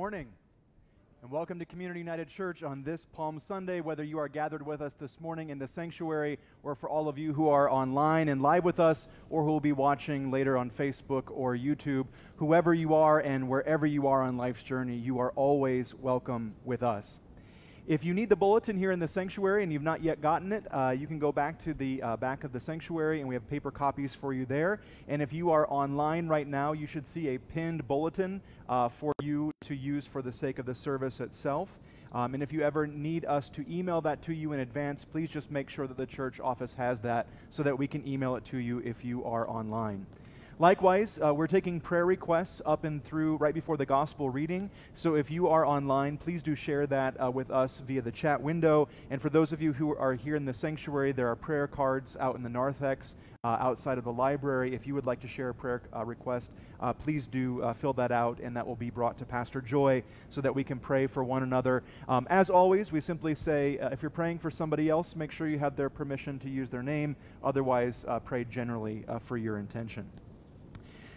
Morning and welcome to Community United Church on this Palm Sunday, whether you are gathered with us this morning in the sanctuary, or for all of you who are online and live with us, or who will be watching later on Facebook or YouTube. Whoever you are and wherever you are on life's journey, you are always welcome with us. If you need the bulletin here in the sanctuary and you've not yet gotten it, uh, you can go back to the uh, back of the sanctuary and we have paper copies for you there. And if you are online right now, you should see a pinned bulletin uh, for you to use for the sake of the service itself. Um, and if you ever need us to email that to you in advance, please just make sure that the church office has that so that we can email it to you if you are online. Likewise, uh, we're taking prayer requests up and through right before the gospel reading. So if you are online, please do share that uh, with us via the chat window. And for those of you who are here in the sanctuary, there are prayer cards out in the narthex uh, outside of the library. If you would like to share a prayer uh, request, uh, please do uh, fill that out, and that will be brought to Pastor Joy so that we can pray for one another. Um, as always, we simply say if you're praying for somebody else, make sure you have their permission to use their name. Otherwise, pray generally for your intention.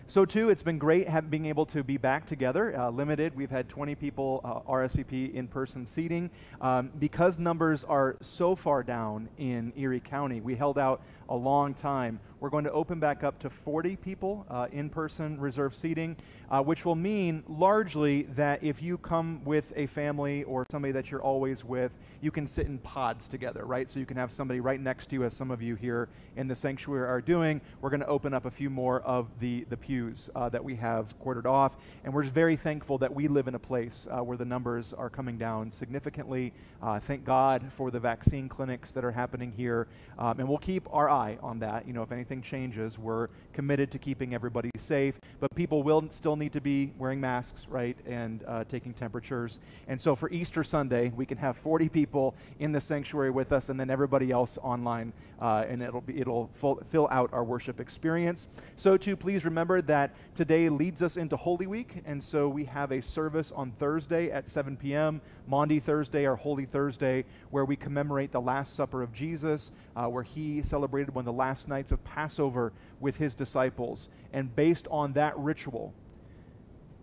So, too, it's been great being able to be back together. Uh, limited, we've had 20 people uh, RSVP in person seating. Um, because numbers are so far down in Erie County, we held out a long time. We're going to open back up to 40 people uh, in person reserved seating, uh, which will mean largely that if you come with a family or somebody that you're always with, you can sit in pods together, right? So you can have somebody right next to you, as some of you here in the sanctuary are doing. We're going to open up a few more of the, the pews uh, that we have quartered off. And we're very thankful that we live in a place uh, where the numbers are coming down significantly. Uh, thank God for the vaccine clinics that are happening here. Um, and we'll keep our eye on that. You know, if anything changes, we're committed to keeping everybody safe. But people will still need to be wearing masks, right, and uh, taking temperatures. And so for Easter Sunday, we can have 40 people in the sanctuary with us, and then everybody else online, uh, and it'll be it'll full, fill out our worship experience. So too, please remember that today leads us into Holy Week, and so we have a service on Thursday at 7 p.m. Maundy Thursday or Holy Thursday, where we commemorate the Last Supper of Jesus, uh, where he celebrated one of the last nights of Passover with his disciples. And based on that ritual,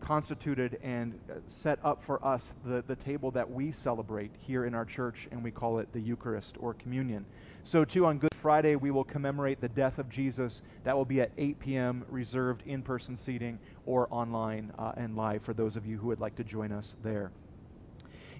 constituted and uh, set up for us the, the table that we celebrate here in our church, and we call it the Eucharist or communion. So, too, on Good Friday, we will commemorate the death of Jesus. That will be at 8 p.m., reserved in person seating or online uh, and live for those of you who would like to join us there.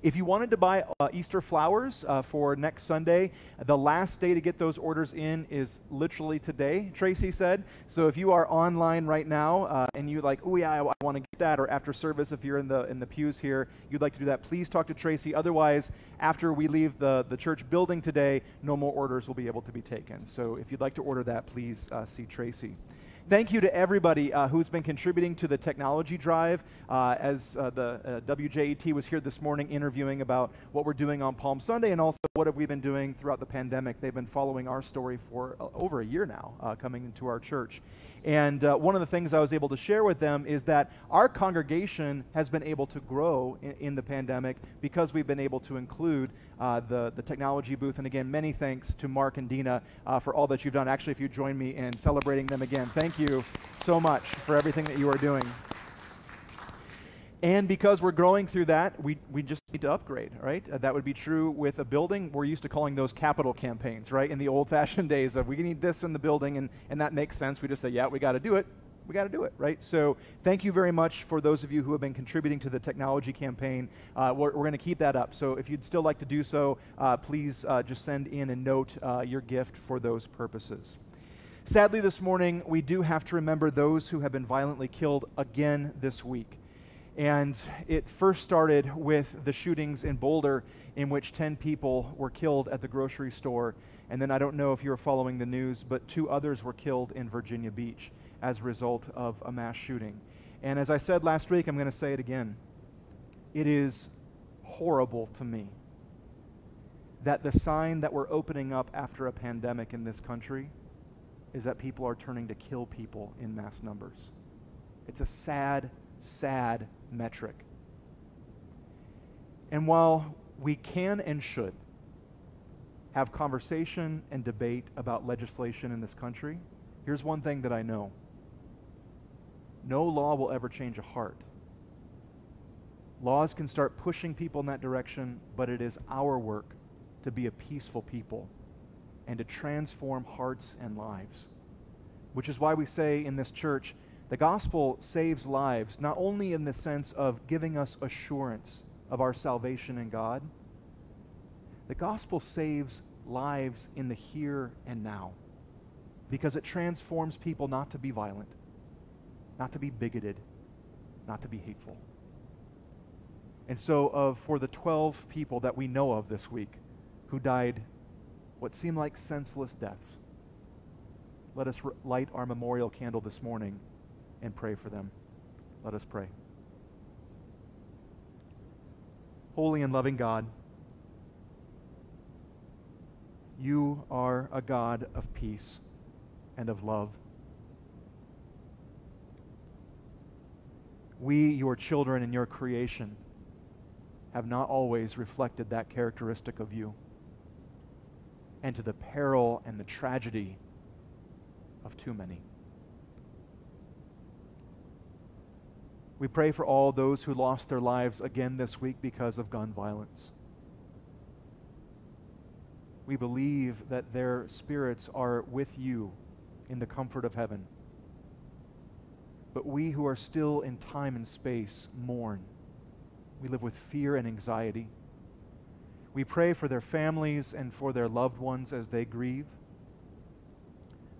If you wanted to buy uh, Easter flowers uh, for next Sunday, the last day to get those orders in is literally today, Tracy said. So if you are online right now uh, and you're like, oh yeah, I, I want to get that, or after service, if you're in the in the pews here, you'd like to do that, please talk to Tracy. Otherwise, after we leave the, the church building today, no more orders will be able to be taken. So if you'd like to order that, please uh, see Tracy. Thank you to everybody uh, who's been contributing to the technology drive. Uh, as uh, the uh, WJET was here this morning interviewing about what we're doing on Palm Sunday and also what have we been doing throughout the pandemic. They've been following our story for uh, over a year now, uh, coming into our church. And uh, one of the things I was able to share with them is that our congregation has been able to grow in, in the pandemic because we've been able to include uh, the, the technology booth. And again, many thanks to Mark and Dina uh, for all that you've done. Actually, if you join me in celebrating them again, thank you so much for everything that you are doing. And because we're growing through that, we, we just need to upgrade, right? Uh, that would be true with a building. We're used to calling those capital campaigns, right? In the old fashioned days of we need this in the building, and, and that makes sense. We just say, yeah, we got to do it. We got to do it, right? So thank you very much for those of you who have been contributing to the technology campaign. Uh, we're, we're going to keep that up. So if you'd still like to do so, uh, please uh, just send in a note uh, your gift for those purposes. Sadly, this morning, we do have to remember those who have been violently killed again this week. And it first started with the shootings in Boulder, in which 10 people were killed at the grocery store. And then I don't know if you were following the news, but two others were killed in Virginia Beach as a result of a mass shooting. And as I said last week, I'm going to say it again. It is horrible to me that the sign that we're opening up after a pandemic in this country is that people are turning to kill people in mass numbers. It's a sad, sad metric. And while we can and should have conversation and debate about legislation in this country, here's one thing that I know no law will ever change a heart. Laws can start pushing people in that direction, but it is our work to be a peaceful people and to transform hearts and lives. Which is why we say in this church, the gospel saves lives, not only in the sense of giving us assurance of our salvation in God, the gospel saves lives in the here and now because it transforms people not to be violent, not to be bigoted, not to be hateful. And so, of for the 12 people that we know of this week who died what seemed like senseless deaths, let us r- light our memorial candle this morning and pray for them. Let us pray. Holy and loving God, you are a God of peace and of love. We, your children and your creation, have not always reflected that characteristic of you, and to the peril and the tragedy of too many. We pray for all those who lost their lives again this week because of gun violence. We believe that their spirits are with you in the comfort of heaven. But we who are still in time and space mourn. We live with fear and anxiety. We pray for their families and for their loved ones as they grieve.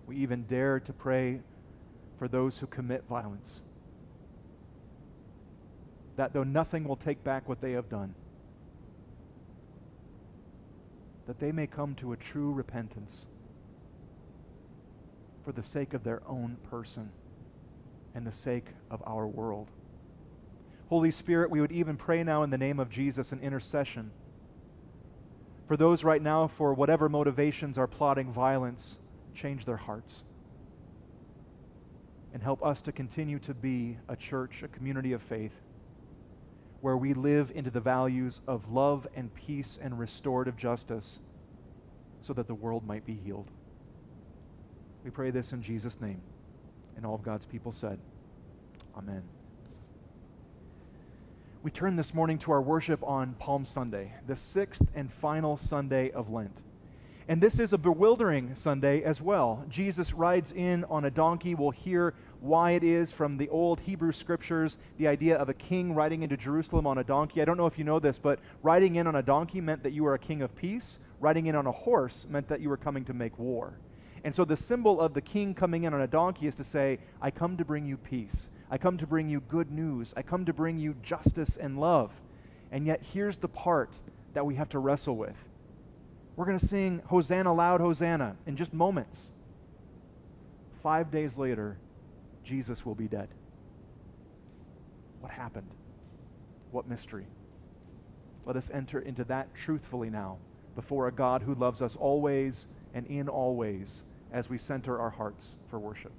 We even dare to pray for those who commit violence. That though nothing will take back what they have done, that they may come to a true repentance for the sake of their own person and the sake of our world. Holy Spirit, we would even pray now in the name of Jesus an intercession for those right now, for whatever motivations are plotting violence, change their hearts. And help us to continue to be a church, a community of faith, where we live into the values of love and peace and restorative justice so that the world might be healed. We pray this in Jesus' name. And all of God's people said, Amen. We turn this morning to our worship on Palm Sunday, the sixth and final Sunday of Lent. And this is a bewildering Sunday as well. Jesus rides in on a donkey. We'll hear why it is from the old Hebrew scriptures, the idea of a king riding into Jerusalem on a donkey. I don't know if you know this, but riding in on a donkey meant that you were a king of peace. Riding in on a horse meant that you were coming to make war. And so the symbol of the king coming in on a donkey is to say, I come to bring you peace. I come to bring you good news. I come to bring you justice and love. And yet, here's the part that we have to wrestle with. We're going to sing Hosanna, loud Hosanna in just moments. Five days later, Jesus will be dead. What happened? What mystery? Let us enter into that truthfully now before a God who loves us always and in always as we center our hearts for worship.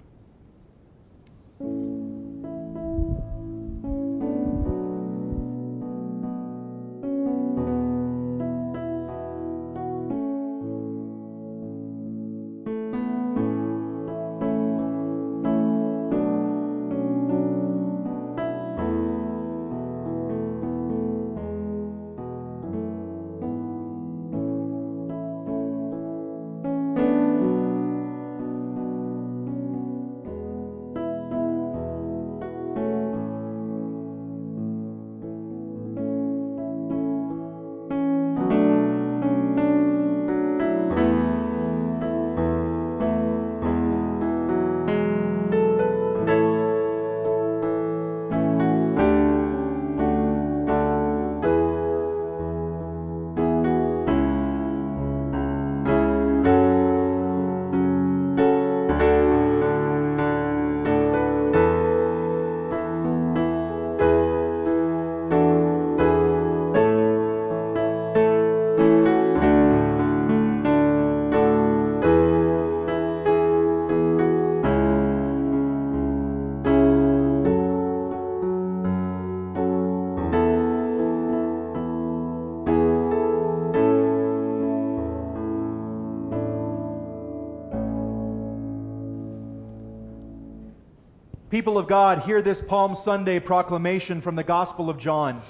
People of God, hear this Palm Sunday proclamation from the Gospel of John.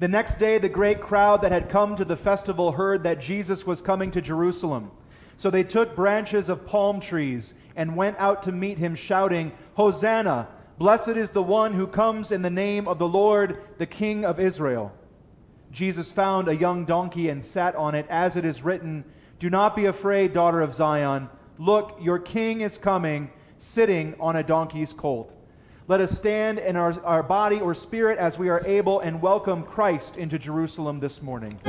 The next day, the great crowd that had come to the festival heard that Jesus was coming to Jerusalem. So they took branches of palm trees and went out to meet him, shouting, Hosanna! Blessed is the one who comes in the name of the Lord, the King of Israel. Jesus found a young donkey and sat on it, as it is written, Do not be afraid, daughter of Zion. Look, your king is coming, sitting on a donkey's colt. Let us stand in our, our body or spirit as we are able and welcome Christ into Jerusalem this morning.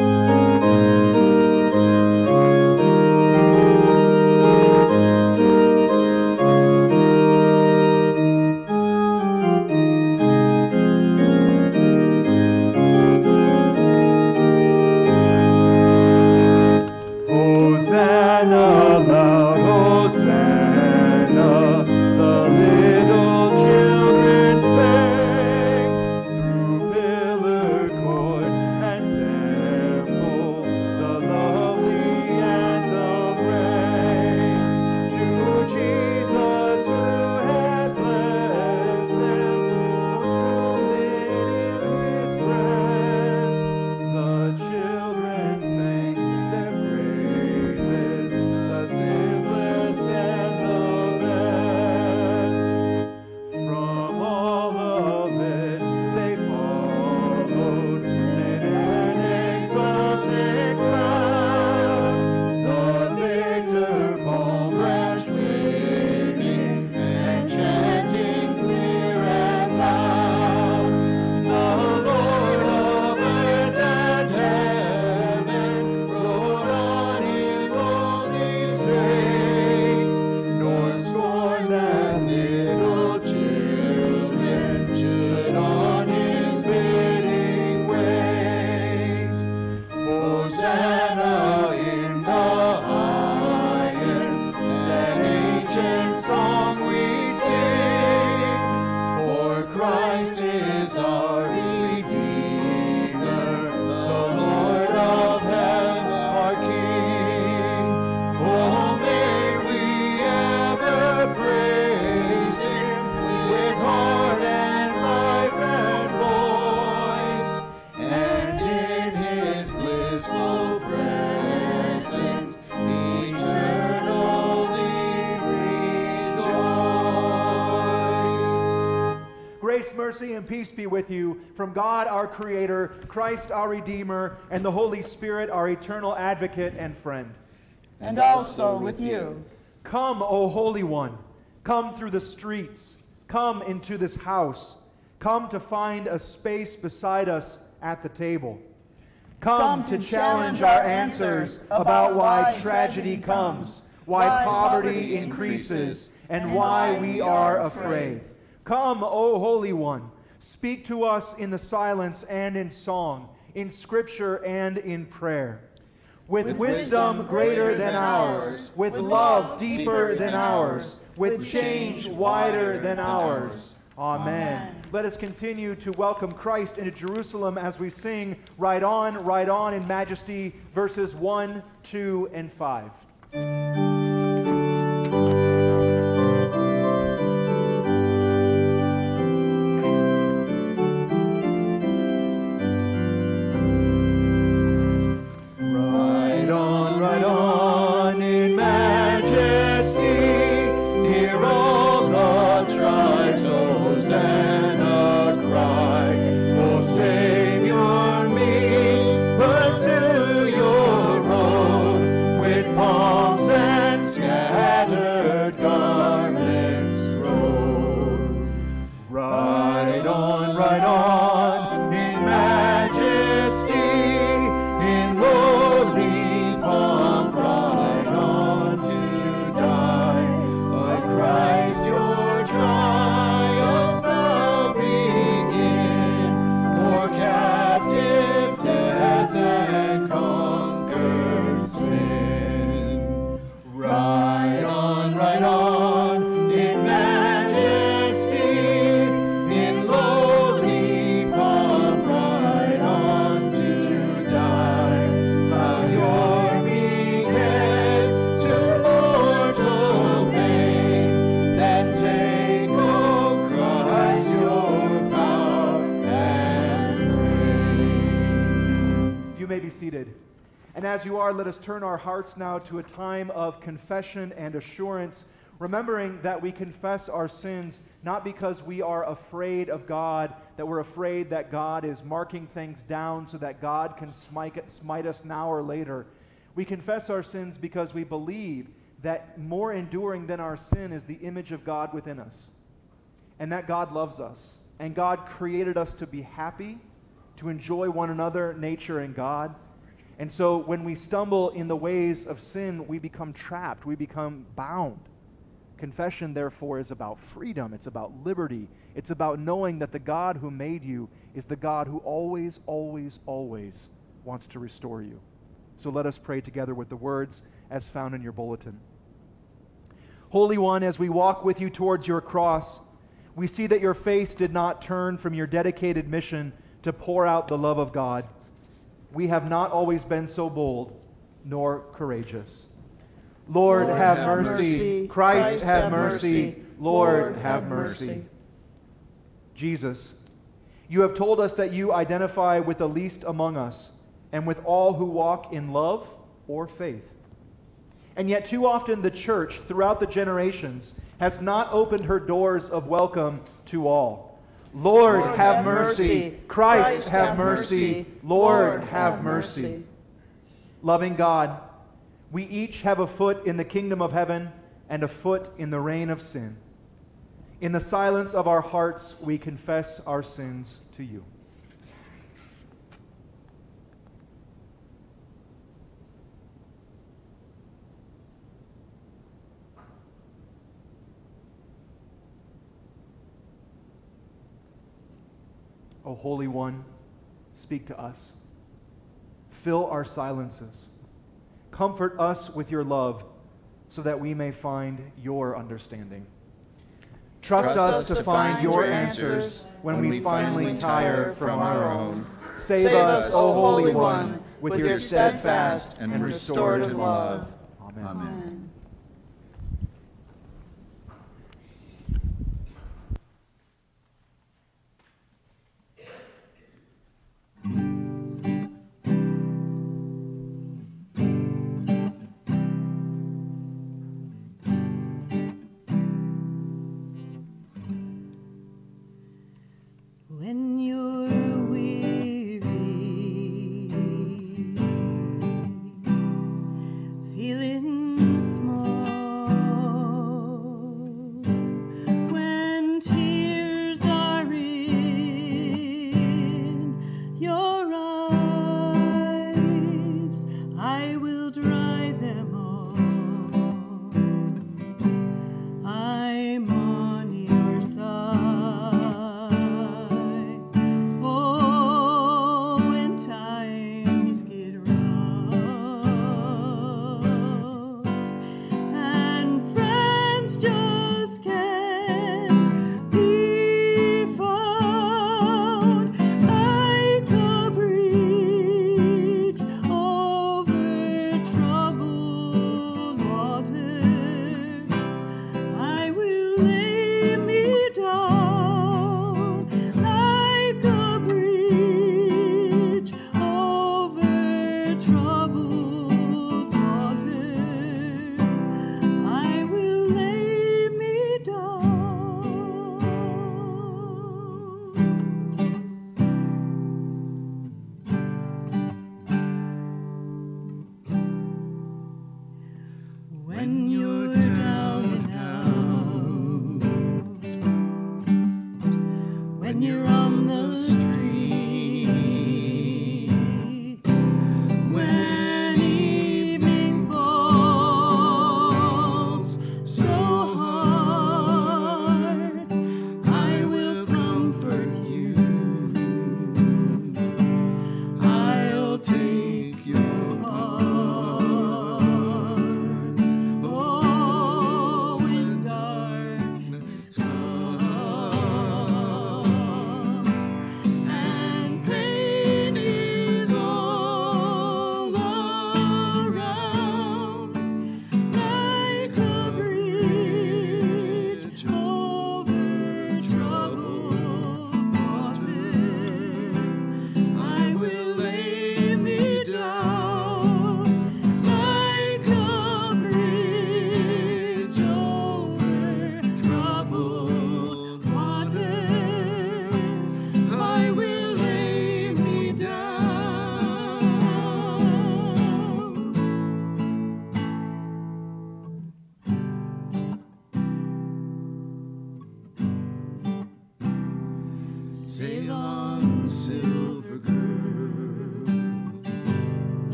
Mercy and peace be with you from God our Creator, Christ our Redeemer, and the Holy Spirit our eternal advocate and friend. And also with you. Come, O Holy One, come through the streets, come into this house, come to find a space beside us at the table. Come, come to challenge our answers about why tragedy comes, why poverty increases, and why we are afraid. Come, O Holy One, speak to us in the silence and in song, in scripture and in prayer. With, with wisdom, wisdom greater than ours, with love deeper than ours, with change wider than ours. Amen. Let us continue to welcome Christ into Jerusalem as we sing Ride On, Ride On in Majesty, verses 1, 2, and 5. As you are, let us turn our hearts now to a time of confession and assurance, remembering that we confess our sins not because we are afraid of God, that we're afraid that God is marking things down so that God can smite, smite us now or later. We confess our sins because we believe that more enduring than our sin is the image of God within us, and that God loves us, and God created us to be happy, to enjoy one another, nature, and God and so when we stumble in the ways of sin, we become trapped, we become bound. Confession, therefore, is about freedom, it's about liberty, it's about knowing that the God who made you is the God who always, always, always wants to restore you. So let us pray together with the words as found in your bulletin. Holy One, as we walk with you towards your cross, we see that your face did not turn from your dedicated mission to pour out the love of God we have not always been so bold nor courageous. Lord, Lord have, have mercy. mercy. Christ, Christ, have, have mercy. mercy. Lord, Lord, have mercy. mercy. Jesus, you have told us that you identify with the least among us and with all who walk in love or faith. And yet, too often, the church, throughout the generations, has not opened her doors of welcome to all. Lord, have, mercy. Christ, have mercy. Lord, have mercy. Loving God, we each have a foot in the kingdom of heaven and a foot in the reign of sin. In the silence of our hearts, we confess our sins to you. O Holy One, speak to us. Fill our silences. Comfort us with your love so that we may find your understanding. Trust, Trust us, us to find, find your answers when, we finally tire from our own. Save, Save us, O Holy One, with your steadfast and restorative love. Amen. Amen.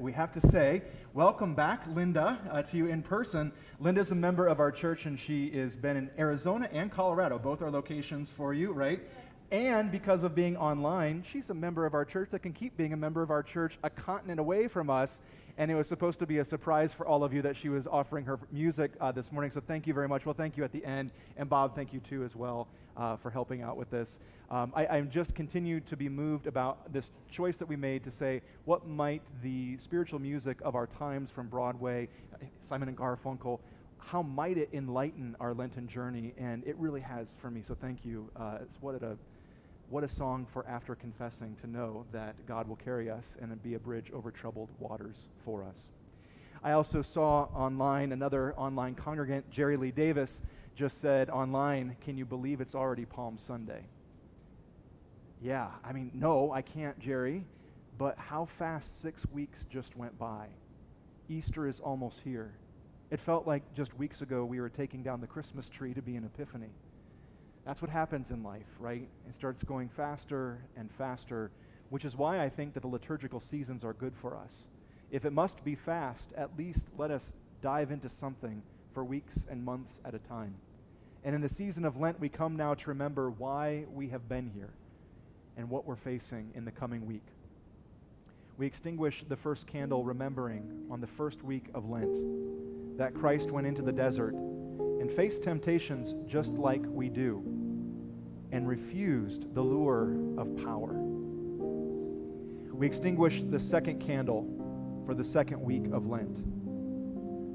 We have to say, welcome back, Linda, uh, to you in person. Linda's a member of our church, and she has been in Arizona and Colorado. Both are locations for you, right? And because of being online, she's a member of our church that can keep being a member of our church a continent away from us. And it was supposed to be a surprise for all of you that she was offering her music uh, this morning. So thank you very much. Well, thank you at the end. And Bob, thank you too as well uh, for helping out with this. Um, I, I'm just continued to be moved about this choice that we made to say, what might the spiritual music of our times from Broadway, Simon and Garfunkel, how might it enlighten our Lenten journey? And it really has for me. So thank you. Uh, it's what a what a song for after confessing to know that God will carry us and be a bridge over troubled waters for us. I also saw online another online congregant, Jerry Lee Davis, just said online, Can you believe it's already Palm Sunday? Yeah, I mean, no, I can't, Jerry, but how fast six weeks just went by. Easter is almost here. It felt like just weeks ago we were taking down the Christmas tree to be an epiphany. That's what happens in life, right? It starts going faster and faster, which is why I think that the liturgical seasons are good for us. If it must be fast, at least let us dive into something for weeks and months at a time. And in the season of Lent, we come now to remember why we have been here and what we're facing in the coming week. We extinguish the first candle remembering on the first week of Lent that Christ went into the desert and faced temptations just like we do and refused the lure of power. We extinguish the second candle for the second week of Lent,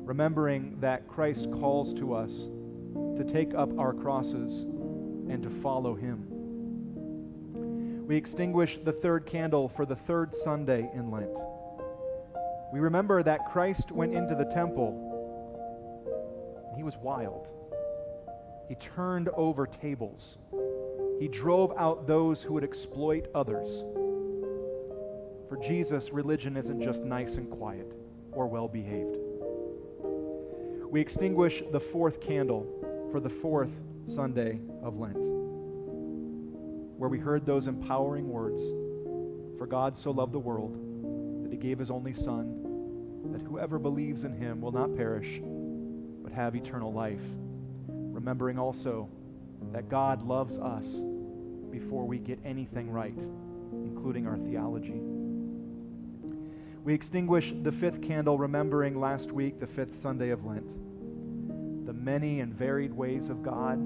remembering that Christ calls to us to take up our crosses and to follow him. We extinguish the third candle for the third Sunday in Lent. We remember that Christ went into the temple he was wild. He turned over tables. He drove out those who would exploit others. For Jesus, religion isn't just nice and quiet or well behaved. We extinguish the fourth candle for the fourth Sunday of Lent, where we heard those empowering words For God so loved the world that he gave his only Son, that whoever believes in him will not perish have eternal life. Remembering also that God loves us before we get anything right, including our theology. We extinguish the fifth candle, remembering last week, the fifth Sunday of Lent, the many and varied ways of God.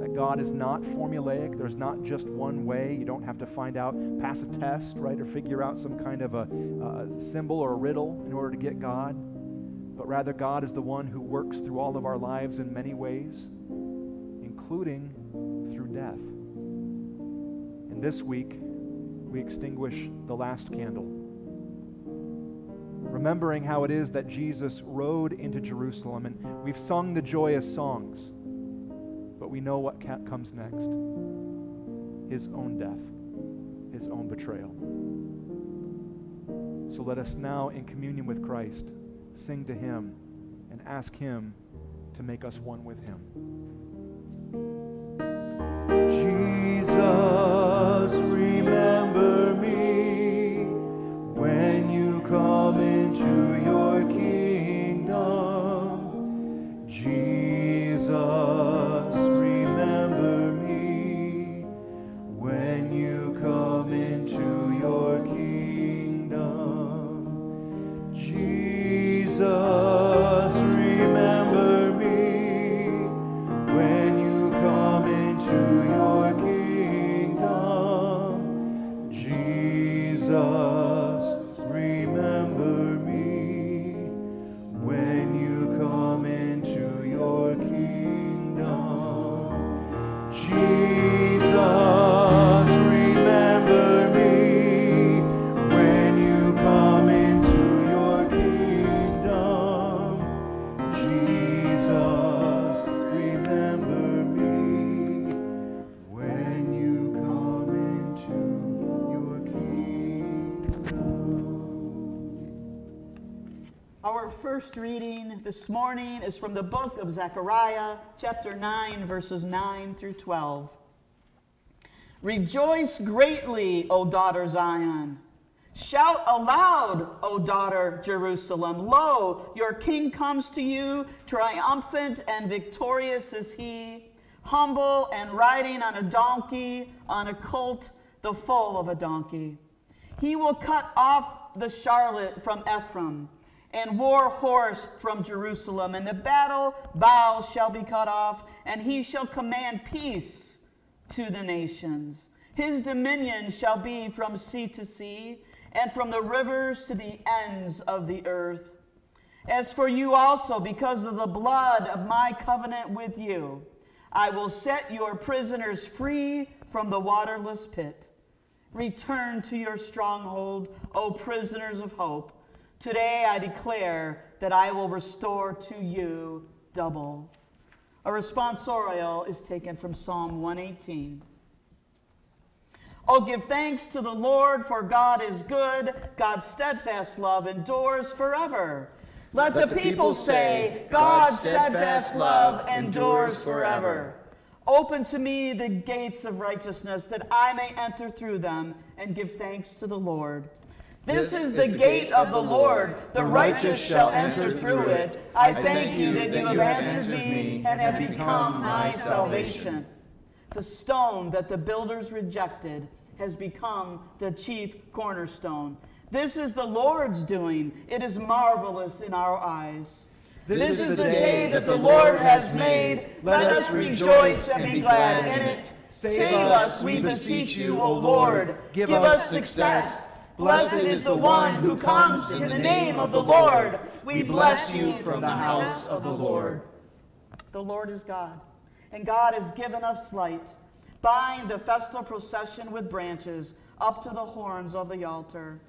That God is not formulaic. There's not just one way. You don't have to find out, pass a test, right, or figure out some kind of a, a symbol or a riddle in order to get God but rather God is the one who works through all of our lives in many ways, including through death. And this week, we extinguish the last candle, remembering how it is that Jesus rode into Jerusalem. And we've sung the joyous songs, but we know what comes next his own death, his own betrayal. So let us now, in communion with Christ, sing to Him, and ask Him to make us one with Him. Jesus, is from the book of Zechariah, chapter 9, verses 9 through 12. Rejoice greatly, O daughter Zion. Shout aloud, O daughter Jerusalem. Lo, your king comes to you, triumphant and victorious is he, humble and riding on a donkey, on a colt, the foal of a donkey. He will cut off the chariot from Ephraim and war horse from Jerusalem, and the battle bow shall be cut off, and he shall command peace to the nations. His dominion shall be from sea to sea and from the rivers to the ends of the earth. As for you also, because of the blood of my covenant with you, I will set your prisoners free from the waterless pit. Return to your stronghold, O prisoners of hope. Today I declare that I will restore to you double. A responsorial is taken from Psalm 118. Oh, give thanks to the Lord, for God is good. God's steadfast love endures forever. Let, Let the, the people, people say, God's steadfast love endures forever. Open to me the gates of righteousness, that I may enter through them and give thanks to the Lord. This, is, the, gate, gate of the Lord. The righteous shall enter through it. I thank you that you have answered me and have become my salvation. The stone that the builders rejected has become the chief cornerstone. This is the Lord's doing. It is marvelous in our eyes. This, this is, is the day that the Lord has made. Let us rejoice and be glad in it. Save us, we beseech you, O Lord. Give us success. Blessed is the one who comes in the name of the Lord. We bless you from the house of the Lord. The Lord is God, and God has given us light bind the festal procession with branches up to the horns of the altar.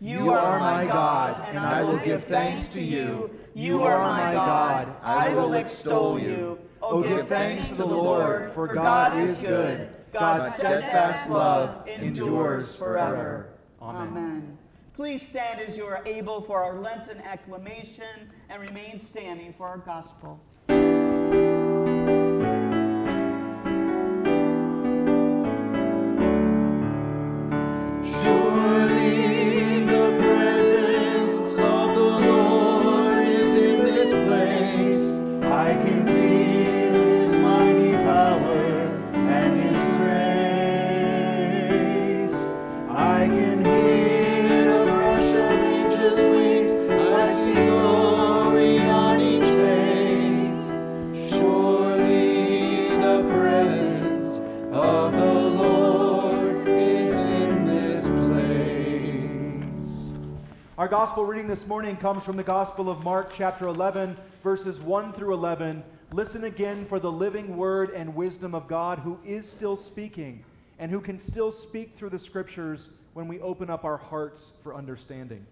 You, you are my God, and I will give thanks to you. You are my God, I will extol you. Oh, oh give thanks to the Lord, for God is good. God's steadfast love endures forever. Amen. Amen. Please stand as you are able for our Lenten acclamation and remain standing for our gospel. Our gospel reading this morning comes from the Gospel of Mark, chapter 11, verses 1 through 11. Listen again for the living word and wisdom of God who is still speaking and who can still speak through the scriptures when we open up our hearts for understanding.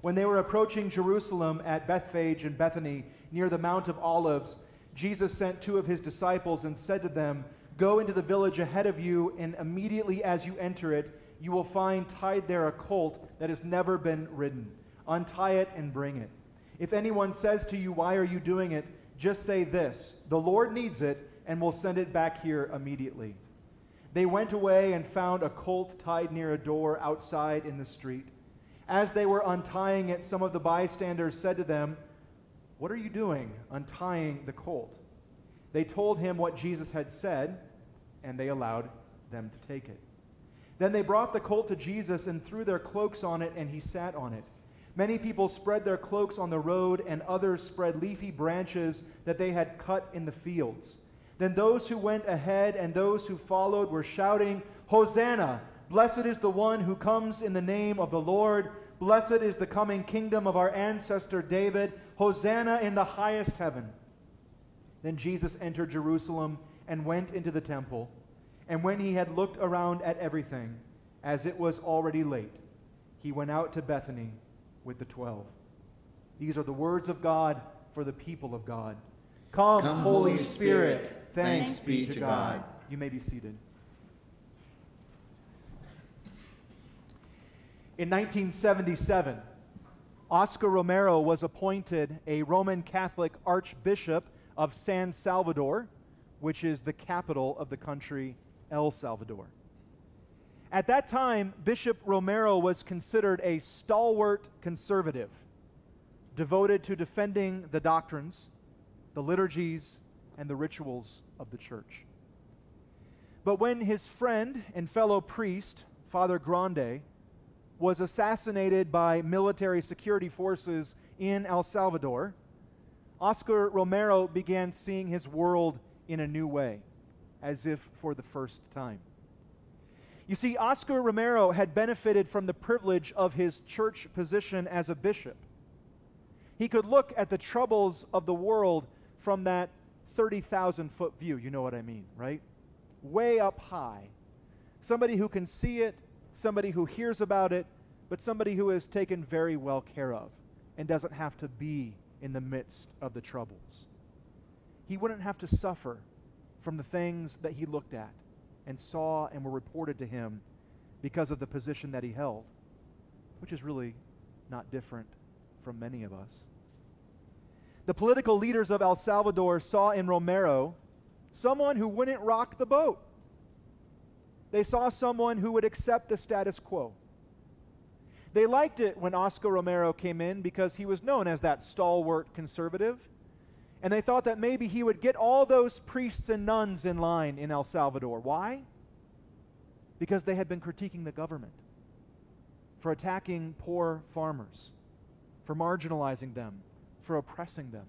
When they were approaching Jerusalem at Bethphage and Bethany near the Mount of Olives, Jesus sent two of his disciples and said to them, Go into the village ahead of you, and immediately as you enter it, you will find tied there a colt that has never been ridden. Untie it and bring it. If anyone says to you, Why are you doing it? just say this The Lord needs it, and will send it back here immediately. They went away and found a colt tied near a door outside in the street. As they were untying it, some of the bystanders said to them, What are you doing, untying the colt? They told him what Jesus had said, and they allowed them to take it. Then they brought the colt to Jesus and threw their cloaks on it, and he sat on it. Many people spread their cloaks on the road, and others spread leafy branches that they had cut in the fields. Then those who went ahead and those who followed were shouting, Hosanna! Blessed is the one who comes in the name of the Lord. Blessed is the coming kingdom of our ancestor David. Hosanna in the highest heaven. Then Jesus entered Jerusalem and went into the temple. And when he had looked around at everything, as it was already late, he went out to Bethany with the twelve. These are the words of God for the people of God. Come, Come Holy Spirit, Spirit thanks, thanks be to God. God. You may be seated. In 1977, Oscar Romero was appointed a Roman Catholic Archbishop of San Salvador, which is the capital of the country El Salvador. At that time, Bishop Romero was considered a stalwart conservative, devoted to defending the doctrines, the liturgies, and the rituals of the church. But when his friend and fellow priest, Father Grande, was assassinated by military security forces in El Salvador, Oscar Romero began seeing his world in a new way, as if for the first time. You see, Oscar Romero had benefited from the privilege of his church position as a bishop. He could look at the troubles of the world from that 30,000 foot view. You know what I mean, right? Way up high. Somebody who can see it, somebody who hears about it, but somebody who is taken very well care of and doesn't have to be in the midst of the troubles. He wouldn't have to suffer from the things that he looked at and saw and were reported to him because of the position that he held, which is really not different from many of us. The political leaders of El Salvador saw in Romero someone who wouldn't rock the boat. They saw someone who would accept the status quo. They liked it when Oscar Romero came in because he was known as that stalwart conservative. And they thought that maybe he would get all those priests and nuns in line in El Salvador. Why? Because they had been critiquing the government for attacking poor farmers, for marginalizing them, for oppressing them.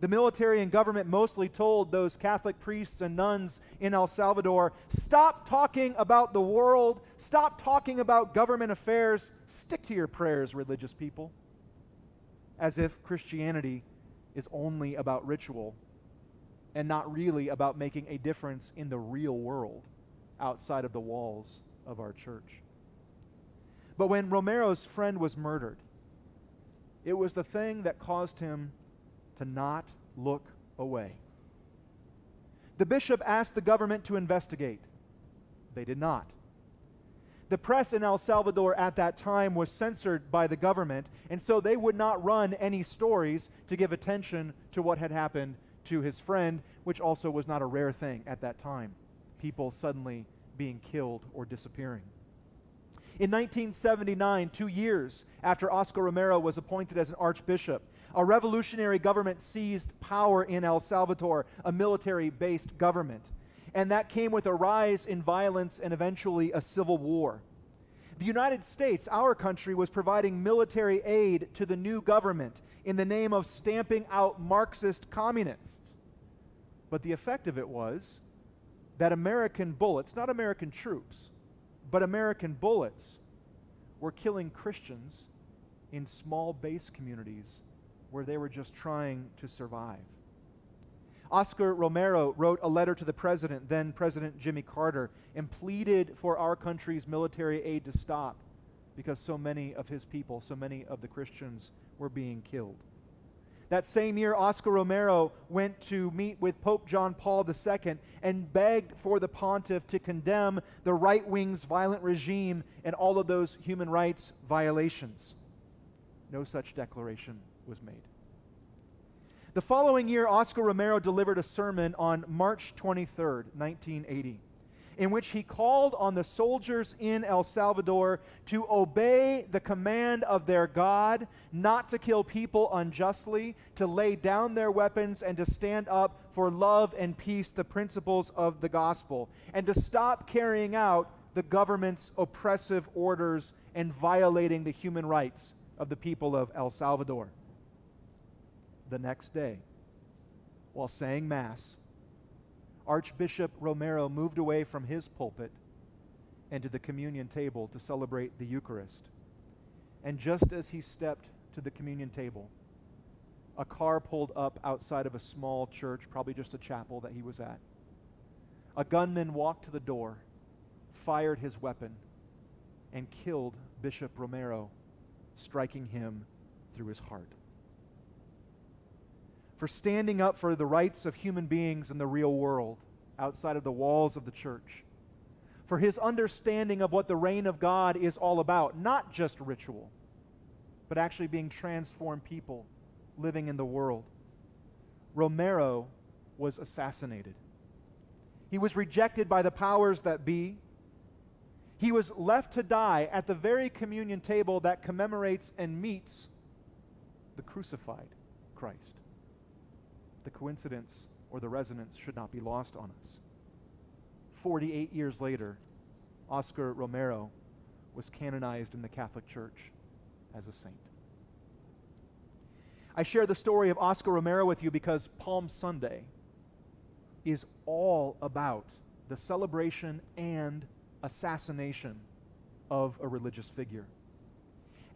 The military and government mostly told those Catholic priests and nuns in El Salvador stop talking about the world, stop talking about government affairs, stick to your prayers, religious people. As if Christianity is only about ritual and not really about making a difference in the real world outside of the walls of our church. But when Romero's friend was murdered, it was the thing that caused him to not look away. The bishop asked the government to investigate. They did not. The press in El Salvador at that time was censored by the government, and so they would not run any stories to give attention to what had happened to his friend, which also was not a rare thing at that time. People suddenly being killed or disappearing. In 1979, two years after Oscar Romero was appointed as an archbishop, a revolutionary government seized power in El Salvador, a military based government. And that came with a rise in violence and eventually a civil war. The United States, our country, was providing military aid to the new government in the name of stamping out Marxist communists. But the effect of it was that American bullets, not American troops, but American bullets, were killing Christians in small base communities where they were just trying to survive. Oscar Romero wrote a letter to the president, then President Jimmy Carter, and pleaded for our country's military aid to stop because so many of his people, so many of the Christians, were being killed. That same year, Oscar Romero went to meet with Pope John Paul II and begged for the pontiff to condemn the right wing's violent regime and all of those human rights violations. No such declaration was made. The following year, Oscar Romero delivered a sermon on March 23, 1980, in which he called on the soldiers in El Salvador to obey the command of their God, not to kill people unjustly, to lay down their weapons, and to stand up for love and peace, the principles of the gospel, and to stop carrying out the government's oppressive orders and violating the human rights of the people of El Salvador the next day, while saying Mass, Archbishop Romero moved away from his pulpit and to the communion table to celebrate the Eucharist. And just as he stepped to the communion table, a car pulled up outside of a small church, probably just a chapel that he was at. A gunman walked to the door, fired his weapon, and killed Bishop Romero, striking him through his heart for standing up for the rights of human beings in the real world outside of the walls of the church, for his understanding of what the reign of God is all about, not just ritual, but actually being transformed people living in the world. Romero was assassinated. He was rejected by the powers that be. He was left to die at the very communion table that commemorates and meets the crucified Christ. The coincidence or the resonance should not be lost on us. 48 years later, Oscar Romero was canonized in the Catholic Church as a saint. I share the story of Oscar Romero with you because Palm Sunday is all about the celebration and assassination of a religious figure.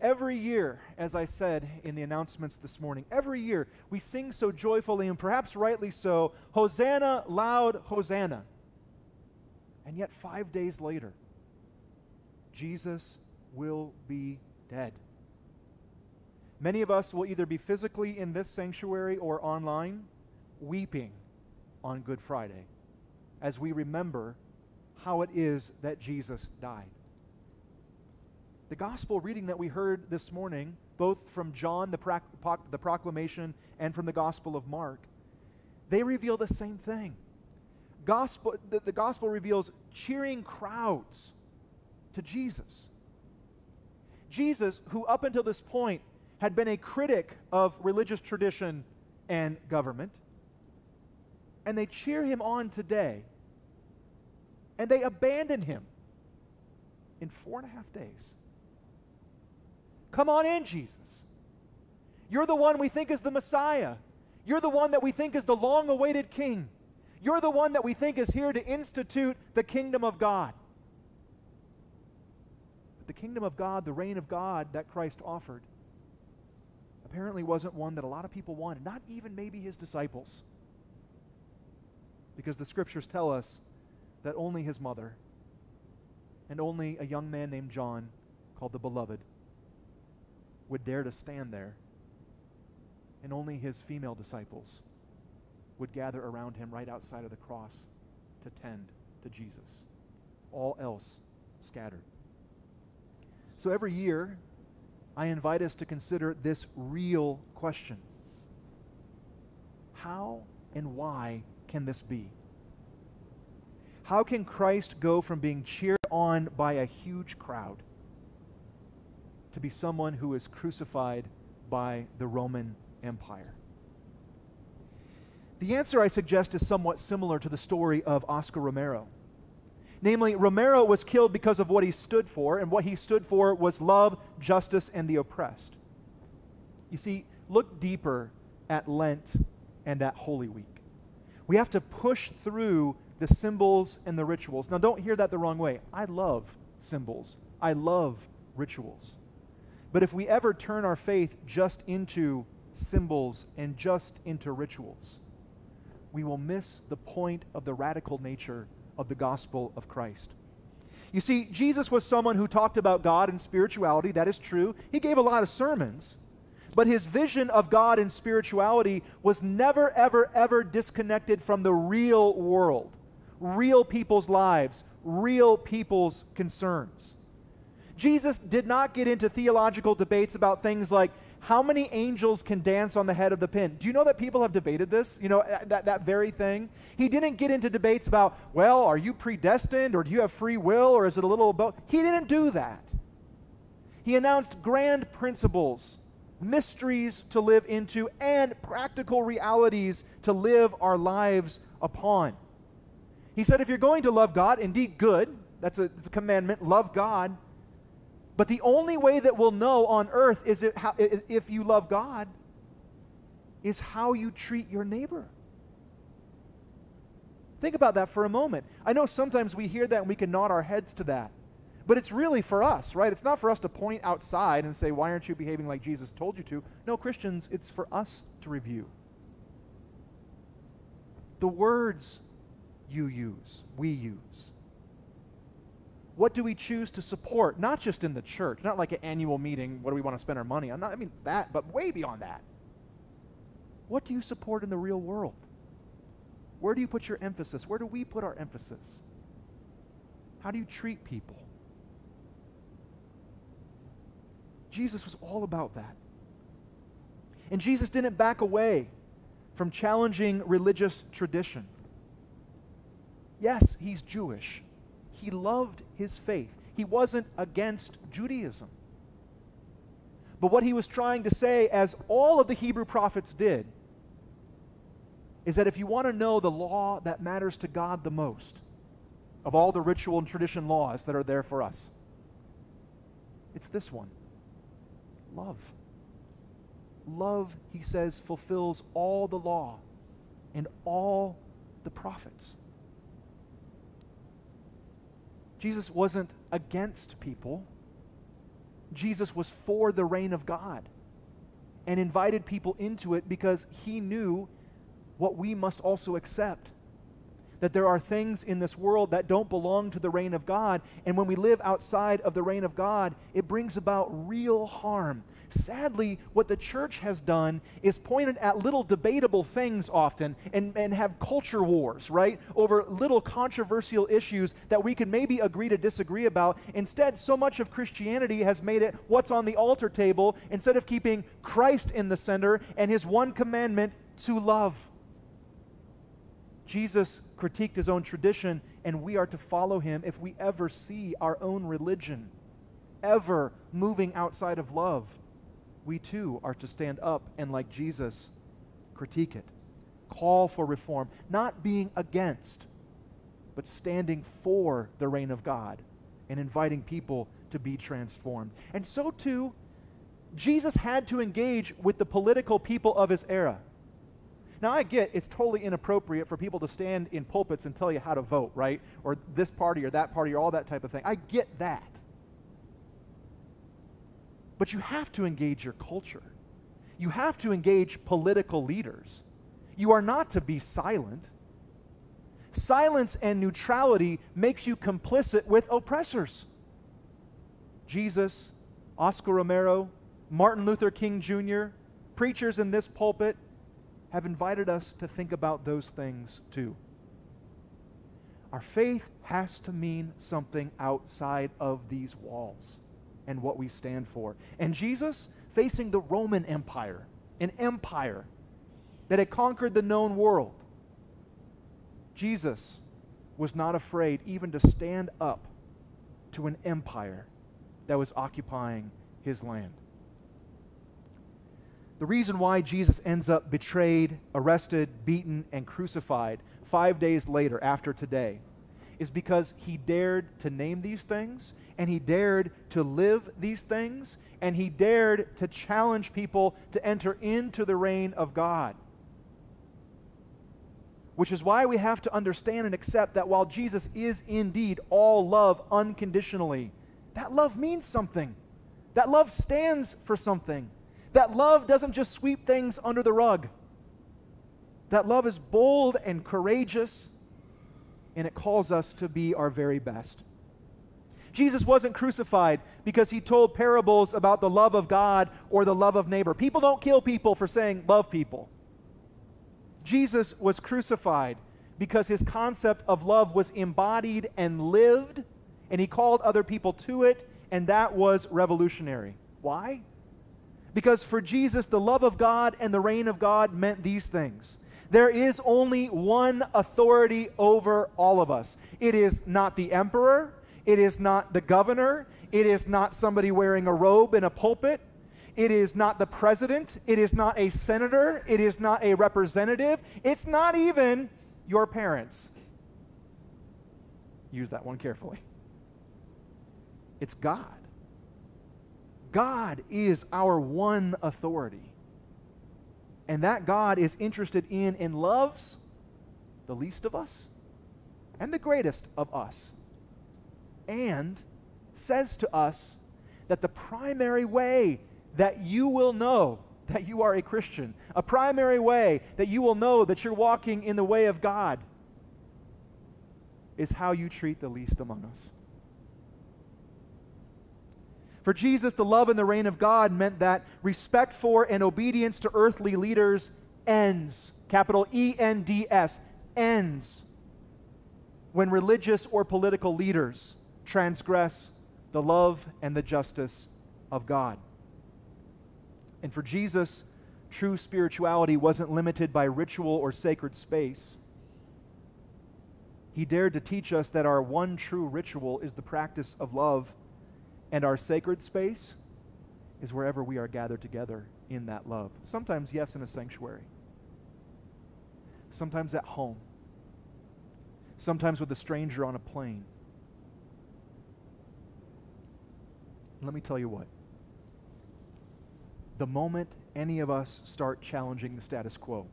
Every year, as I said in the announcements this morning, every year we sing so joyfully and perhaps rightly so, Hosanna, loud Hosanna. And yet, five days later, Jesus will be dead. Many of us will either be physically in this sanctuary or online weeping on Good Friday as we remember how it is that Jesus died. The gospel reading that we heard this morning, both from John, the, the proclamation, and from the Gospel of Mark, they reveal the same thing. Gospel, the, the gospel reveals cheering crowds to Jesus. Jesus, who up until this point had been a critic of religious tradition and government, and they cheer him on today, and they abandon him in four and a half days. Come on in, Jesus. You're the one we think is the Messiah. You're the one that we think is the long awaited King. You're the one that we think is here to institute the kingdom of God. But the kingdom of God, the reign of God that Christ offered, apparently wasn't one that a lot of people wanted, not even maybe his disciples. Because the scriptures tell us that only his mother and only a young man named John, called the Beloved, would dare to stand there, and only his female disciples would gather around him right outside of the cross to tend to Jesus. All else scattered. So every year, I invite us to consider this real question How and why can this be? How can Christ go from being cheered on by a huge crowd to be someone who is crucified by the Roman Empire? The answer I suggest is somewhat similar to the story of Oscar Romero. Namely, Romero was killed because of what he stood for, and what he stood for was love, justice, and the oppressed. You see, look deeper at Lent and at Holy Week. We have to push through the symbols and the rituals. Now, don't hear that the wrong way. I love symbols, I love rituals. But if we ever turn our faith just into symbols and just into rituals, we will miss the point of the radical nature of the gospel of Christ. You see, Jesus was someone who talked about God and spirituality. That is true. He gave a lot of sermons. But his vision of God and spirituality was never, ever, ever disconnected from the real world, real people's lives, real people's concerns. Jesus did not get into theological debates about things like how many angels can dance on the head of the pin? Do you know that people have debated this? You know, uh, that, that very thing? He didn't get into debates about, well, are you predestined or do you have free will or is it a little both? He didn't do that. He announced grand principles, mysteries to live into, and practical realities to live our lives upon. He said, if you're going to love God, indeed good, that's a, that's a commandment, love God but the only way that we'll know on earth is if, you love God is how you treat your neighbor. Think about that for a moment. I know sometimes we hear that and we can nod our heads to that. But it's really for us, right? It's not for us to point outside and say, why aren't you behaving like Jesus told you to? No, Christians, it's for us to review. The words you use, we use, what do we choose to support? Not just in the church, not like an annual meeting, what do we want to spend our money on? Not, I mean, that, but way beyond that. What do you support in the real world? Where do you put your emphasis? Where do we put our emphasis? How do you treat people? Jesus was all about that. And Jesus didn't back away from challenging religious tradition. Yes, he's Jewish he loved his faith. He wasn't against Judaism. But what he was trying to say, as all of the Hebrew prophets did, is that if you want to know the law that matters to God the most, of all the ritual and tradition laws that are there for us, it's this one love. Love, he says, fulfills all the law and all the prophets. Jesus wasn't against people. Jesus was for the reign of God and invited people into it because he knew what we must also accept that there are things in this world that don't belong to the reign of God. And when we live outside of the reign of God, it brings about real harm. Sadly, what the church has done is pointed at little debatable things often and, and have culture wars, right? Over little controversial issues that we can maybe agree to disagree about. Instead, so much of Christianity has made it what's on the altar table instead of keeping Christ in the center and his one commandment to love. Jesus critiqued his own tradition, and we are to follow him if we ever see our own religion ever moving outside of love. We too are to stand up and, like Jesus, critique it, call for reform, not being against, but standing for the reign of God and inviting people to be transformed. And so too, Jesus had to engage with the political people of his era. Now, I get it's totally inappropriate for people to stand in pulpits and tell you how to vote, right? Or this party or that party or all that type of thing. I get that. But you have to engage your culture. You have to engage political leaders. You are not to be silent. Silence and neutrality makes you complicit with oppressors. Jesus, Oscar Romero, Martin Luther King Jr., preachers in this pulpit, have invited us to think about those things too. Our faith has to mean something outside of these walls and what we stand for. And Jesus, facing the Roman Empire, an empire that had conquered the known world, Jesus was not afraid even to stand up to an empire that was occupying his land. The reason why Jesus ends up betrayed, arrested, beaten, and crucified five days later after today is because he dared to name these things, and he dared to live these things, and he dared to challenge people to enter into the reign of God. Which is why we have to understand and accept that while Jesus is indeed all love unconditionally, that love means something. That love stands for something. That love doesn't just sweep things under the rug. That love is bold and courageous, and it calls us to be our very best. Jesus wasn't crucified because he told parables about the love of God or the love of neighbor. People don't kill people for saying love people. Jesus was crucified because his concept of love was embodied and lived, and he called other people to it, and that was revolutionary. Why? Because for Jesus, the love of God and the reign of God meant these things. There is only one authority over all of us. It is not the emperor, it is not the governor, it is not somebody wearing a robe in a pulpit, it is not the president, it is not a senator, it is not a representative, it's not even your parents. Use that one carefully. It's God. God is our one authority. And that God is interested in and loves the least of us and the greatest of us. And says to us that the primary way that you will know that you are a Christian, a primary way that you will know that you're walking in the way of God, is how you treat the least among us. For Jesus, the love and the reign of God meant that respect for and obedience to earthly leaders ends. Capital E N D S, ends. When religious or political leaders transgress the love and the justice of God. And for Jesus, true spirituality wasn't limited by ritual or sacred space. He dared to teach us that our one true ritual is the practice of love, and our sacred space is wherever we are gathered together in that love. Sometimes, yes, in a sanctuary, sometimes at home, sometimes with a stranger on a plane. Let me tell you what. The moment any of us start challenging the status quo,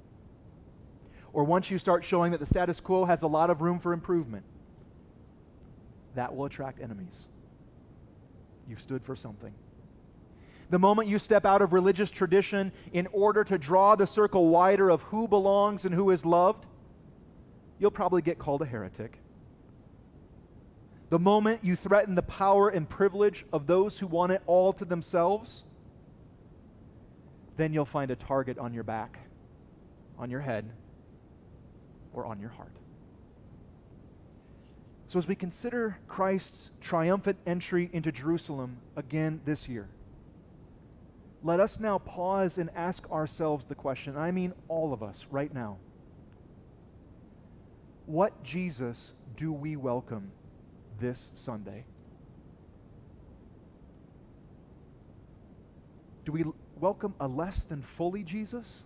or once you start showing that the status quo has a lot of room for improvement, that will attract enemies. You've stood for something. The moment you step out of religious tradition in order to draw the circle wider of who belongs and who is loved, you'll probably get called a heretic. The moment you threaten the power and privilege of those who want it all to themselves, then you'll find a target on your back, on your head, or on your heart. So, as we consider Christ's triumphant entry into Jerusalem again this year, let us now pause and ask ourselves the question I mean, all of us right now. What Jesus do we welcome this Sunday? Do we welcome a less than fully Jesus?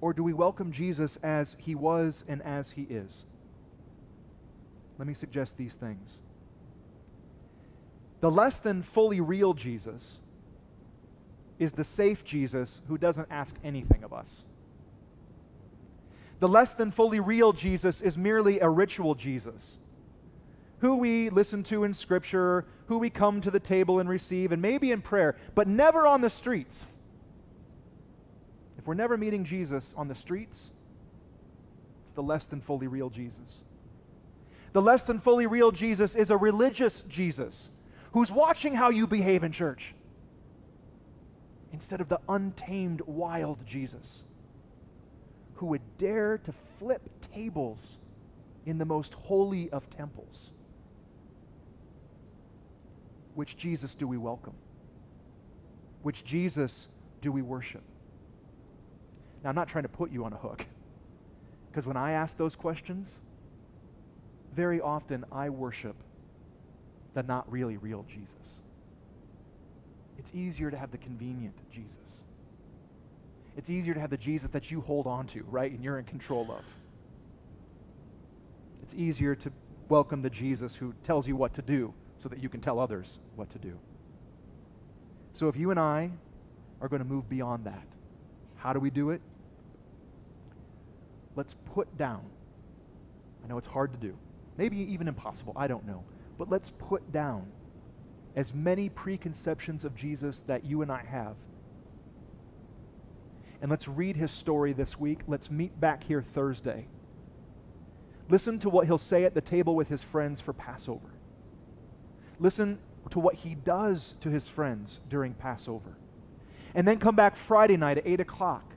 Or do we welcome Jesus as he was and as he is? Let me suggest these things. The less than fully real Jesus is the safe Jesus who doesn't ask anything of us. The less than fully real Jesus is merely a ritual Jesus who we listen to in Scripture, who we come to the table and receive, and maybe in prayer, but never on the streets. If we're never meeting Jesus on the streets, it's the less than fully real Jesus. The less than fully real Jesus is a religious Jesus who's watching how you behave in church instead of the untamed, wild Jesus who would dare to flip tables in the most holy of temples. Which Jesus do we welcome? Which Jesus do we worship? Now, I'm not trying to put you on a hook, because when I ask those questions, very often I worship the not really real Jesus. It's easier to have the convenient Jesus. It's easier to have the Jesus that you hold on to, right, and you're in control of. It's easier to welcome the Jesus who tells you what to do so that you can tell others what to do. So if you and I are going to move beyond that, how do we do it? let's put down. I know it's hard to do, maybe even impossible, I don't know. But let's put down as many preconceptions of Jesus that you and I have. And let's read his story this week. Let's meet back here Thursday. Listen to what he'll say at the table with his friends for Passover. Listen to what he does to his friends during Passover. And then come back Friday night at 8 o'clock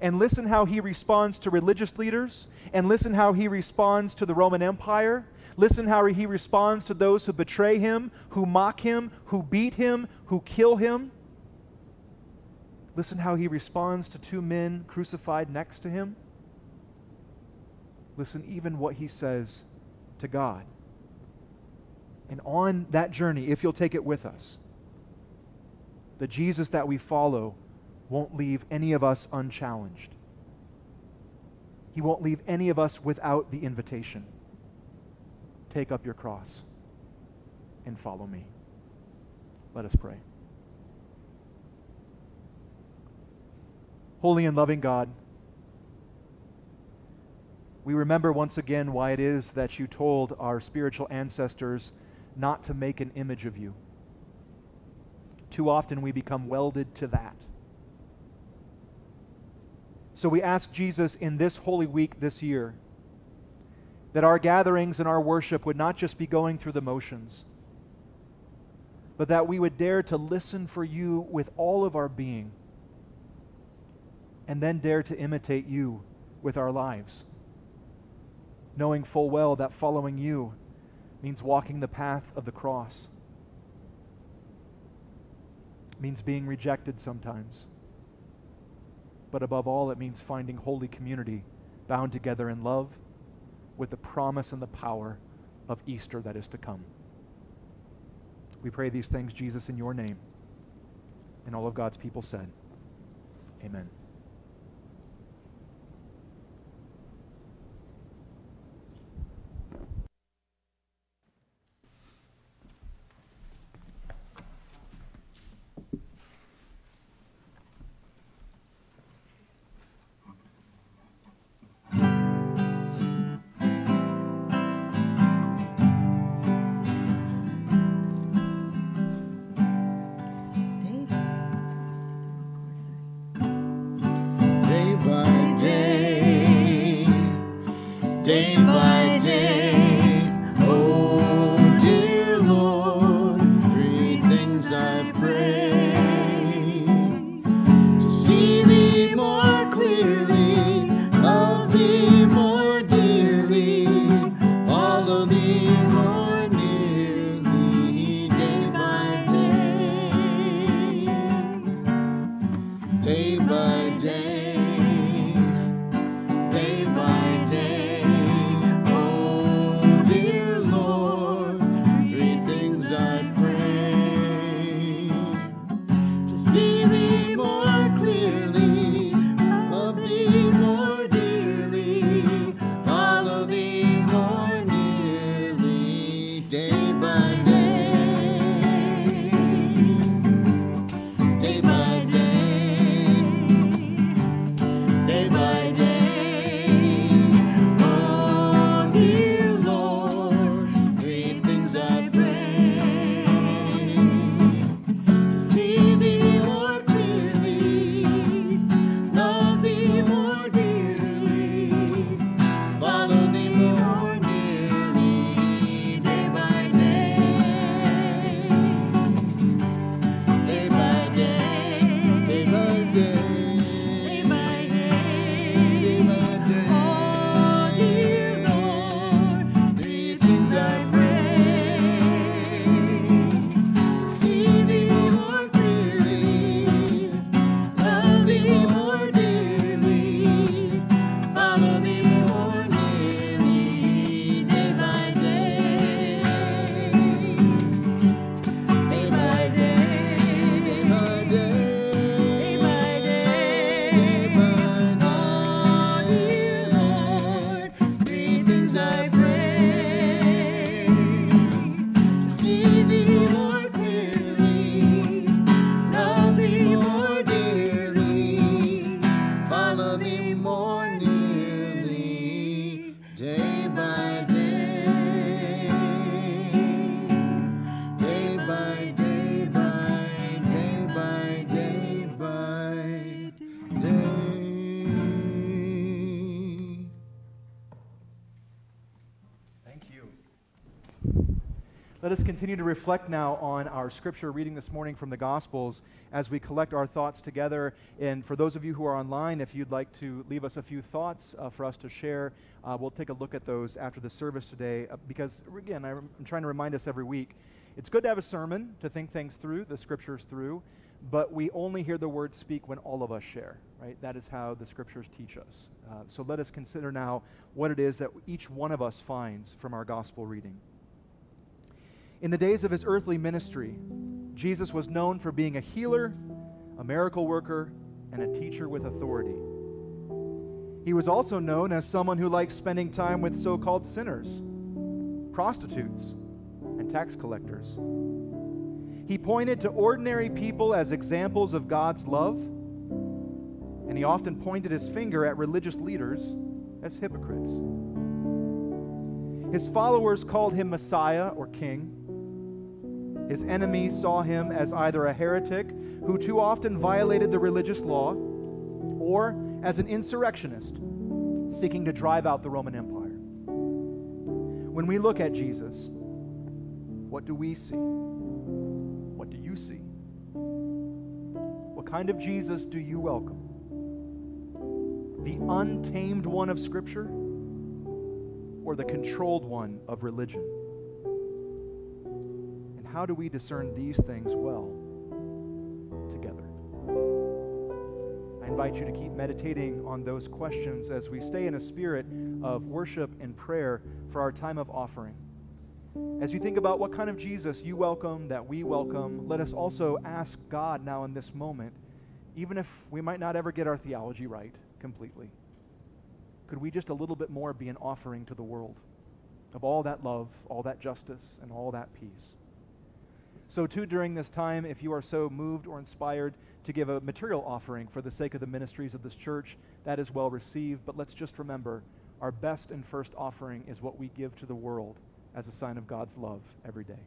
and listen how he responds to religious leaders, and listen how he responds to the Roman Empire. Listen how he responds to those who betray him, who mock him, who beat him, who kill him. Listen how he responds to two men crucified next to him. Listen even what he says to God. And on that journey, if you'll take it with us, the Jesus that we follow won't leave any of us unchallenged. He won't leave any of us without the invitation. Take up your cross and follow me. Let us pray. Holy and loving God, we remember once again why it is that you told our spiritual ancestors not to make an image of you. Too often we become welded to that. So we ask Jesus in this Holy Week this year that our gatherings and our worship would not just be going through the motions, but that we would dare to listen for you with all of our being and then dare to imitate you with our lives, knowing full well that following you means walking the path of the cross, means being rejected sometimes but above all, it means finding holy community bound together in love, with the promise and the power of Easter that is to come. We pray these things, Jesus, in your name. And all of God's people said, Amen. Us continue to reflect now on our scripture reading this morning from the Gospels as we collect our thoughts together. And for those of you who are online, if you'd like to leave us a few thoughts uh, for us to share, uh, we'll take a look at those after the service today. Uh, because, again, I'm trying to remind us every week it's good to have a sermon to think things through, the scriptures through, but we only hear the word speak when all of us share, right? That is how the scriptures teach us. Uh, so let us consider now what it is that each one of us finds from our gospel reading. In the days of his earthly ministry, Jesus was known for being a healer, a miracle worker, and a teacher with authority. He was also known as someone who liked spending time with so called sinners, prostitutes, and tax collectors. He pointed to ordinary people as examples of God's love, and he often pointed his finger at religious leaders as hypocrites. His followers called him Messiah or King. His enemies saw him as either a heretic who too often violated the religious law or as an insurrectionist seeking to drive out the Roman Empire. When we look at Jesus, what do we see? What do you see? What kind of Jesus do you welcome? The untamed one of Scripture or the controlled one of religion? How do we discern these things well together? I invite you to keep meditating on those questions as we stay in a spirit of worship and prayer for our time of offering. As you think about what kind of Jesus you welcome, that we welcome, let us also ask God now in this moment, even if we might not ever get our theology right completely, could we just a little bit more be an offering to the world of all that love, all that justice, and all that peace? So, too, during this time, if you are so moved or inspired to give a material offering for the sake of the ministries of this church, that is well received. But let's just remember our best and first offering is what we give to the world as a sign of God's love every day.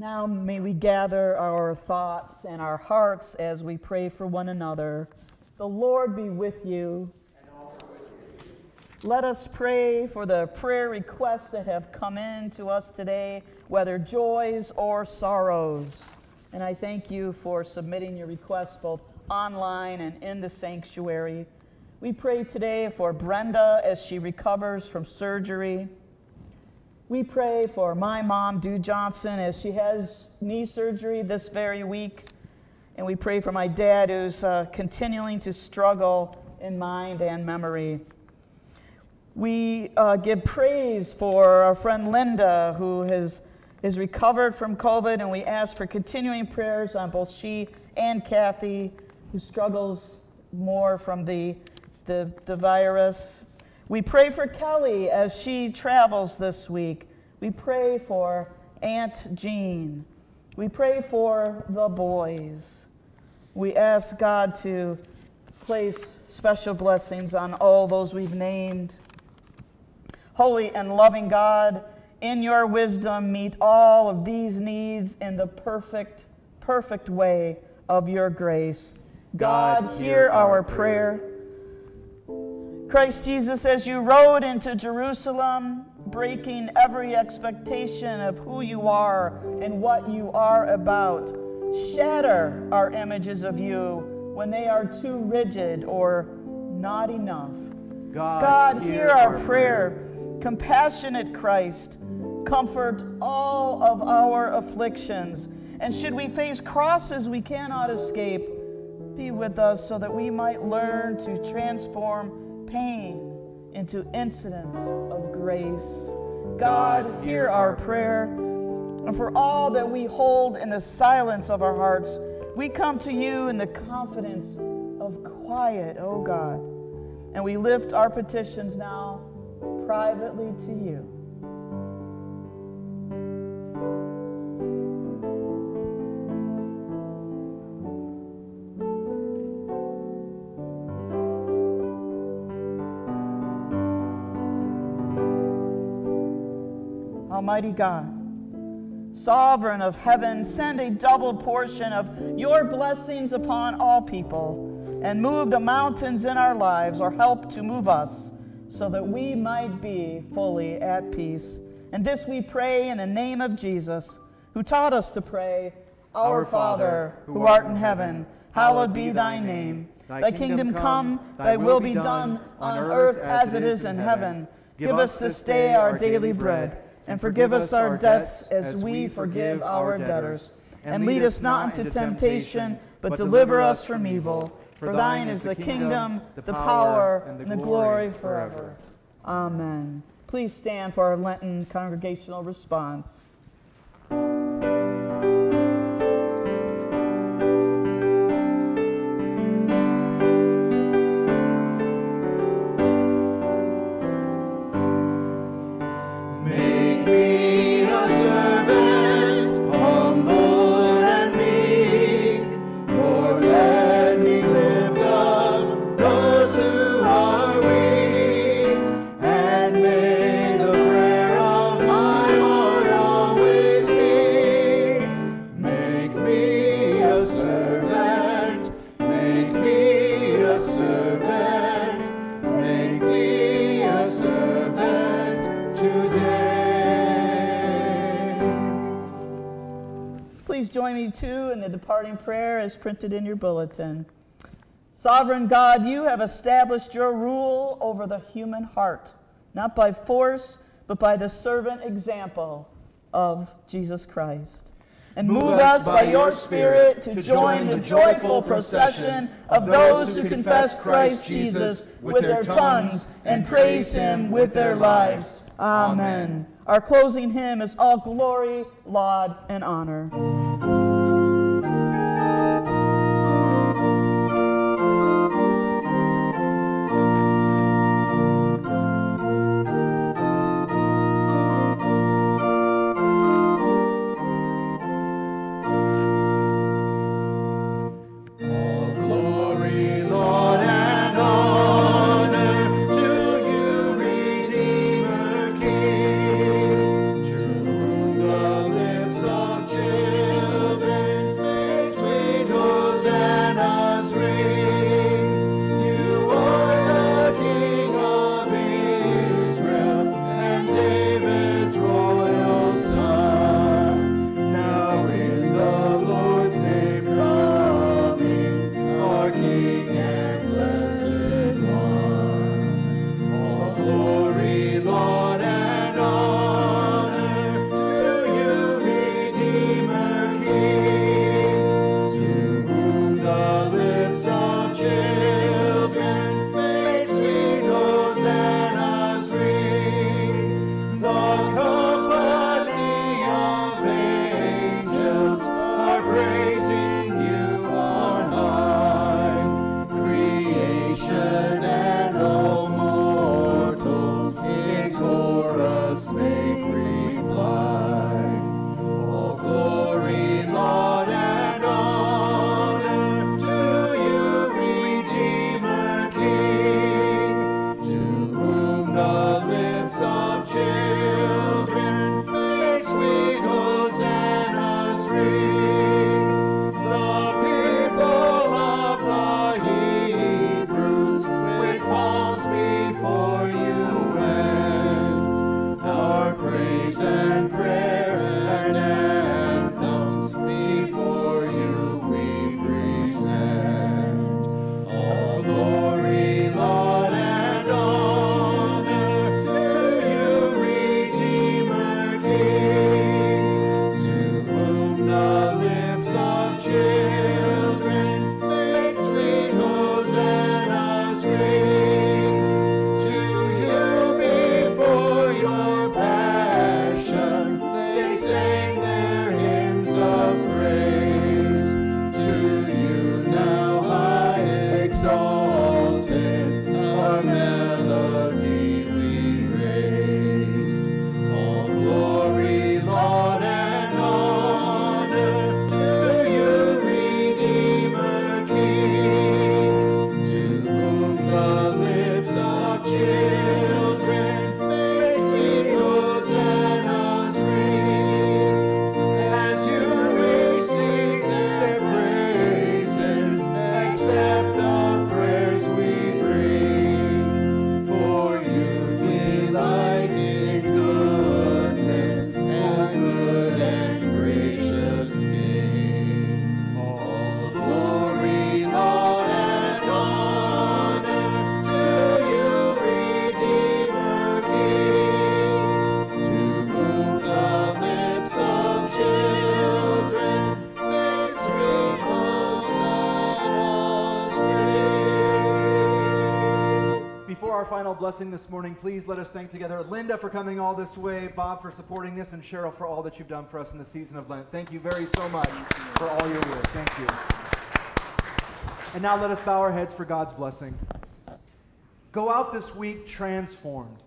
Now may we gather our thoughts and our hearts as we pray for one another. The Lord be with you. Let us pray for the prayer requests that have come in to us today, whether joys or sorrows. And I thank you for submitting your requests both online and in the sanctuary. We pray today for Brenda as she recovers from surgery. We pray for my mom, Dew Johnson, as she has knee surgery this very week. And we pray for my dad, who's uh, continuing to struggle in mind and memory. We uh, give praise for our friend Linda, who has is recovered from COVID, and we ask for continuing prayers on both she and Kathy, who struggles more from the, the, the virus. We pray for Kelly as she travels this week. We pray for Aunt Jean. We pray for the boys. We ask God to place special blessings on all those we've named. Holy and loving God, in your wisdom, meet all of these needs in the perfect, perfect way of your grace. God, hear our prayer. Christ Jesus, as you rode into Jerusalem, breaking every expectation of who you are and what you are about, shatter our images of you when they are too rigid or not enough. God, God, hear our prayer. Compassionate Christ, comfort all of our afflictions. And should we face crosses we cannot escape, be with us so that we might learn to transform pain into incidents of grace. God, hear our prayer. And for all that we hold in the silence of our hearts, we come to you in the confidence of quiet, oh God. And we lift our petitions now privately to you. Almighty God, sovereign of heaven, send a double portion of your blessings upon all people and move the mountains in our lives or help to move us so that we might be fully at peace. And this we pray in the name of Jesus, who taught us to pray, Our, Father, who art in heaven, hallowed be thy name. Thy kingdom come, thy will be done on earth as it is in heaven. Give us this day our daily bread, and forgive us our debts as we forgive our debtors. And lead us not into temptation, but deliver us from evil. For thine is the kingdom, the power, and the glory forever. Amen. Please stand for our Lenten congregational response. Too in the departing prayer is printed in your bulletin. Sovereign God, you have established your rule over the human heart, not by force, but by the servant example of Jesus Christ. And move, us by your Spirit to join the joyful procession of those who confess Christ Jesus with their tongues and praise him with their lives. Amen. Our closing hymn is All Glory, Laud, and Honor. Final blessing this morning, please let us thank together Linda for coming all this way, Bob for supporting this, and Cheryl for all that you've done for us in the season of Lent. Thank you very so much for all your work. Thank you. And now let us bow our heads for God's blessing. Go out this week transformed.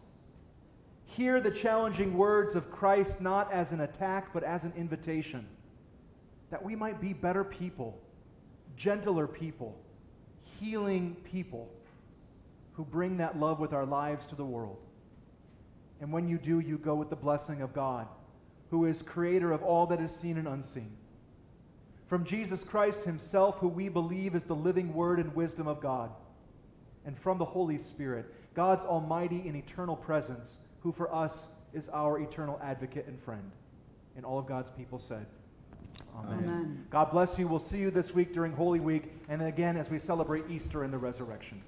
Hear the challenging words of Christ not as an attack, but as an invitation that we might be better people, gentler people, healing people who bring that love with our lives to the world. And when you do, you go with the blessing of God, who is creator of all that is seen and unseen. From Jesus Christ himself, who we believe is the living word and wisdom of God. And from the Holy Spirit, God's almighty and eternal presence, who for us is our eternal advocate and friend. And all of God's people said, Amen. Amen. God bless you. We'll see you this week during Holy Week, and then again as we celebrate Easter and the resurrection.